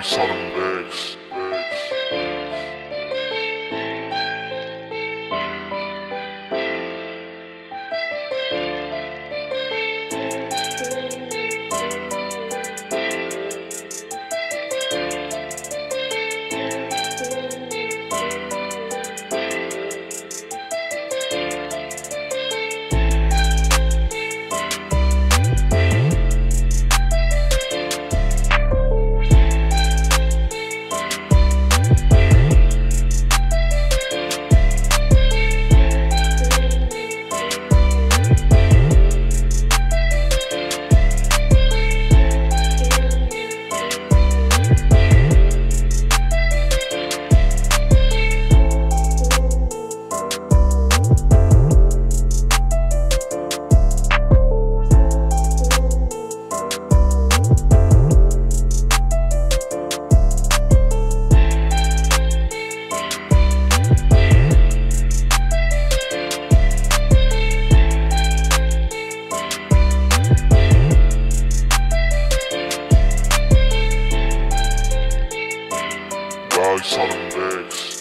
The mix. Alex on the mix.